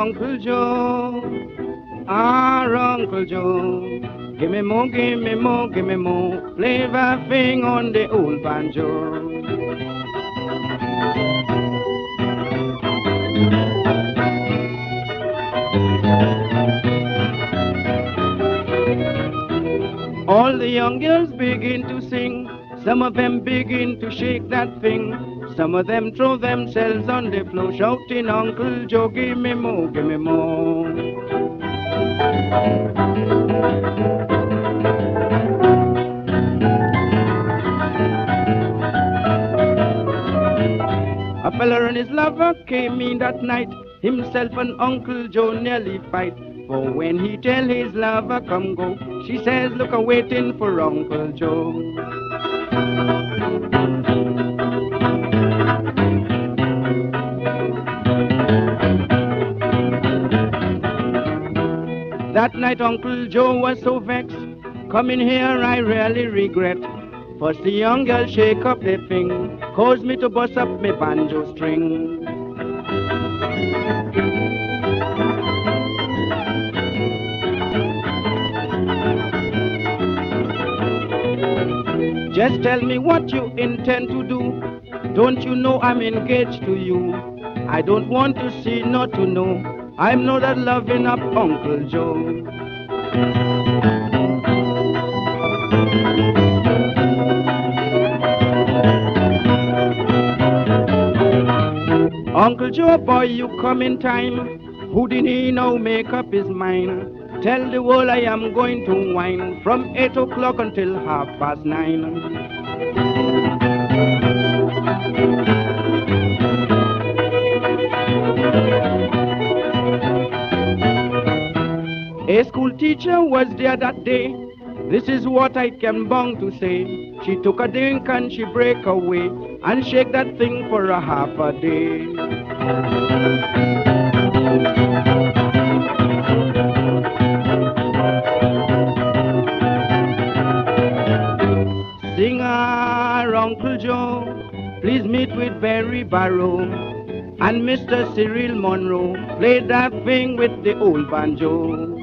Uncle Joe. Our Uncle Joe. Give me more, give me more, give me more. Play that thing on the old banjo. All the young girls begin to sing some of them begin to shake that thing. Some of them throw themselves on the floor, shouting, Uncle Joe, give me more, give me more. A fella and his lover came in that night. Himself and Uncle Joe nearly fight. For when he tell his lover come go, she says, look a waiting for Uncle Joe. That night Uncle Joe was so vexed. Coming here I really regret. First the young girl shake up the thing, cause me to bust up me banjo string. Just tell me what you intend to do. Don't you know I'm engaged to you? I don't want to see nor to know. I'm not that loving up Uncle Joe. Uncle Joe, boy, you come in time. Houdini now make up his mind. Tell the world I am going to wine from eight o'clock until half past nine. A school teacher was there that day. This is what I can bound to say. She took a drink and she break away and shake that thing for a half a day. Please meet with Barry Barrow and Mr. Cyril Monroe. Play that thing with the old banjo.